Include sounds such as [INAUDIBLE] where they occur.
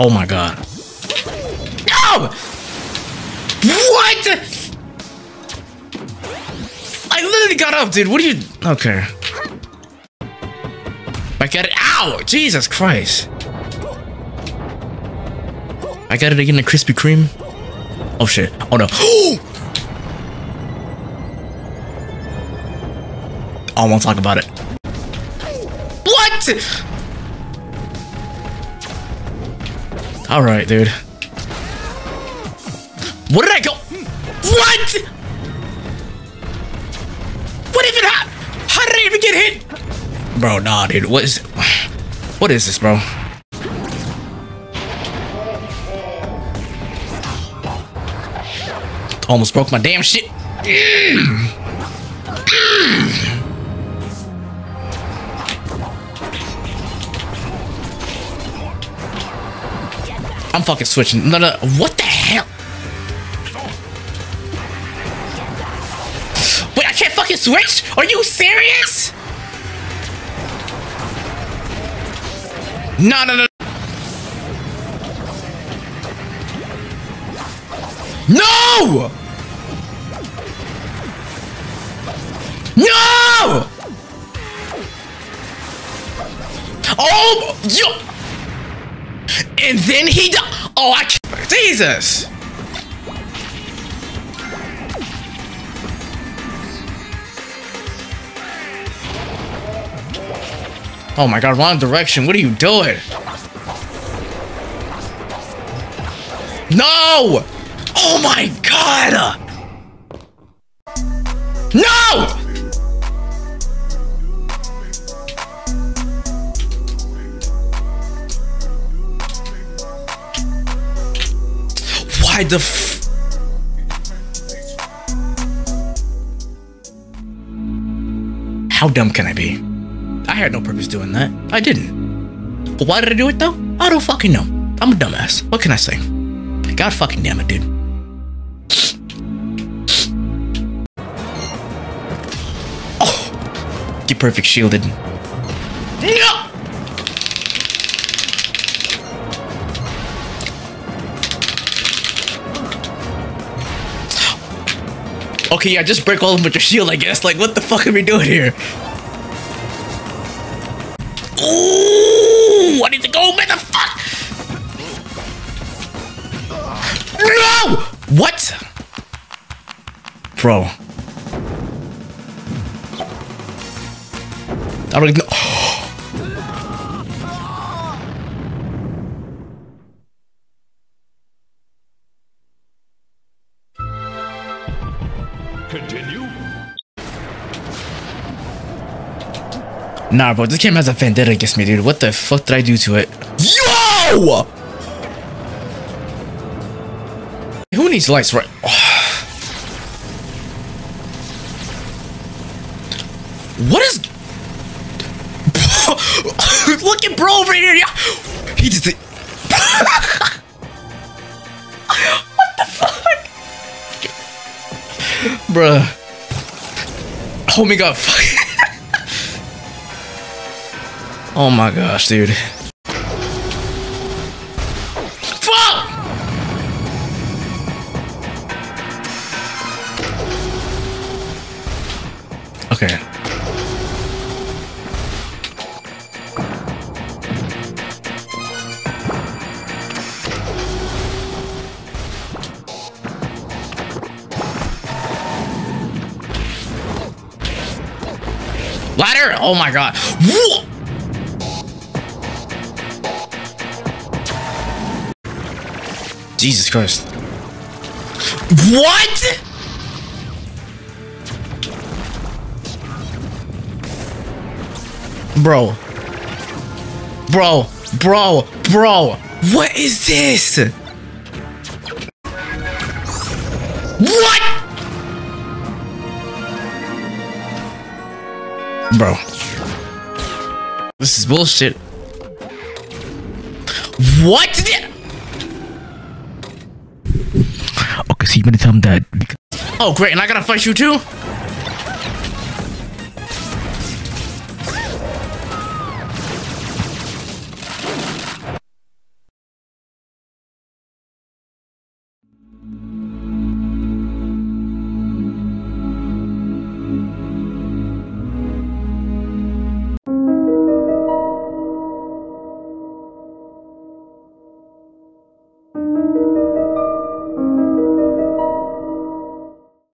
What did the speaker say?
Oh my god. No! What? I literally got up, dude. What are you? Okay. I got it. Ow! Jesus Christ. I got it again, a Krispy Kreme. Oh shit. Oh no. [GASPS] I won't talk about it. What? Alright, dude. What did I go? What? What even happened? How did I even get hit? Bro, nah, dude. What is What is this, bro? Almost broke my damn shit. [CLEARS THROAT] [CLEARS THROAT] I'm fucking switching. No, no. What the hell? Wait, I can't fucking switch? Are you serious? No, no, no. No! No! Oh, yo! And then he died. Oh, I can't. Jesus. Oh my god, wrong direction. What are you doing? No! Oh my god! No! Why the f- How dumb can I be? I had no purpose doing that. I didn't. But why did I do it though? I don't fucking know. I'm a dumbass. What can I say? God fucking damn it, dude. Oh! Get perfect shielded. Okay, yeah, just break all of them with your shield, I guess. Like, what the fuck are we doing here? Ooh, I need to go, man. The fuck? No! What? Bro. I don't know. Continue. Nah, bro, this game has a vendetta against me, dude. What the fuck did I do to it? Yo! Who needs lights right? What is? [LAUGHS] Look at bro over here. He just. Bruh? Oh my god, fuck. Oh my gosh, dude. Okay. Ladder! Oh my god. Whoa! Jesus Christ. What? Bro. Bro. Bro. Bro. What is this? What? Bro. This is bullshit. What? Okay, so you gonna tell him that? Oh, great, and I gotta fight you too?